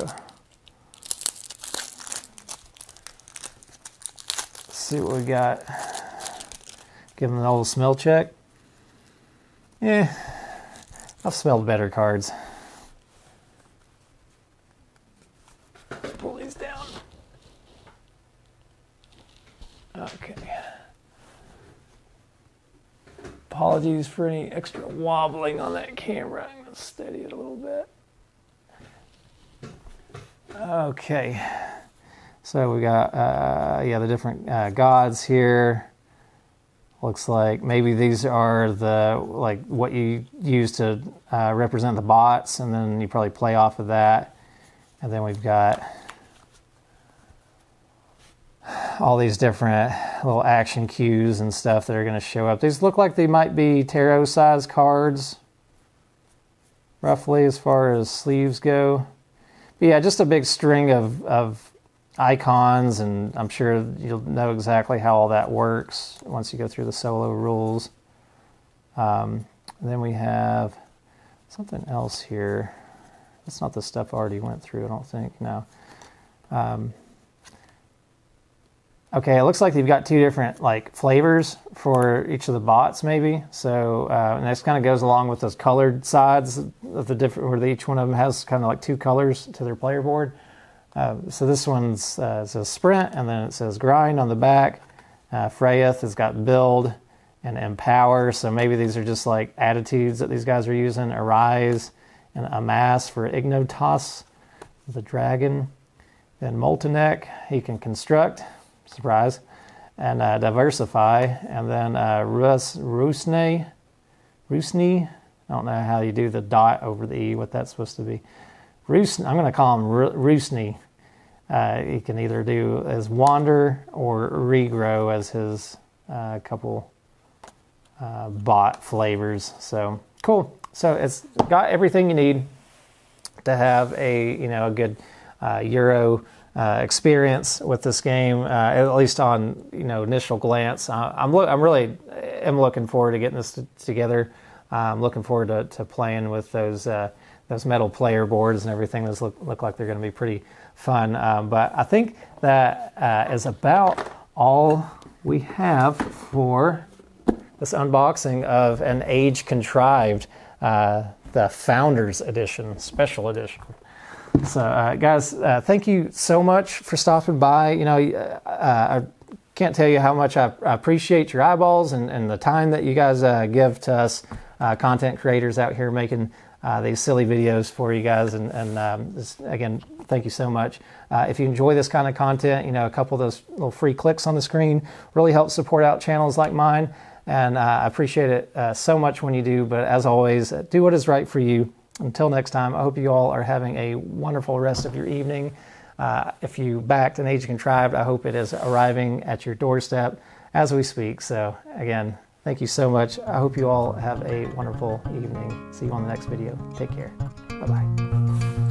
Let's see what we got. Give them an old smell check. Yeah, I've smelled better cards. Pull these down. Okay. Apologies for any extra wobbling on that camera. I'm going to steady it a little bit. Okay. So we got, uh, yeah, the different uh, gods here. Looks like maybe these are the like what you use to uh, represent the bots, and then you probably play off of that. And then we've got all these different little action cues and stuff that are going to show up. These look like they might be tarot size cards, roughly as far as sleeves go. But yeah, just a big string of, of icons, and I'm sure you'll know exactly how all that works once you go through the solo rules. Um, then we have something else here. That's not the stuff I already went through, I don't think. No. Um, okay, it looks like they've got two different like flavors for each of the bots, maybe. So uh, and this kind of goes along with those colored sides of the different, where each one of them has kind of like two colors to their player board. Uh, so this one's uh, says sprint, and then it says grind on the back. Uh, Freyeth has got build and empower. So maybe these are just like attitudes that these guys are using. Arise and amass for Ignotos, the dragon. Then Molteneck, he can construct, surprise, and uh, diversify. And then uh, Rus, Rusney, Rusney, I don't know how you do the dot over the E, what that's supposed to be. Rus, I'm going to call him Rusney. Uh, he can either do as Wander or Regrow as his uh, couple uh, bot flavors. So cool. So it's got everything you need to have a you know a good uh, Euro uh, experience with this game, uh, at least on you know initial glance. I'm lo- I'm really am looking forward to getting this t- together. I'm looking forward to, to playing with those those metal player boards and everything. Those look look like they're going to be pretty fun. Um, but I think that uh, is about all we have for this unboxing of an age contrived uh, the Founders Edition, Special Edition. So, uh, guys, uh, thank you so much for stopping by. You know, I can't tell you how much I, I appreciate your eyeballs and, and, the time that you guys give to us content creators out here making uh, these silly videos for you guys. And, and um, again, thank you so much. if you enjoy this kind of content, you know, a couple of those little free clicks on the screen really helps support out channels like mine. And I appreciate it so much when you do. But as always, do what is right for you until next time, I hope you all are having a wonderful rest of your evening. Uh, if you backed an Age Contrived, I hope it is arriving at your doorstep as we speak. So, again, thank you so much. I hope you all have a wonderful evening. See you on the next video. Take care. Bye bye.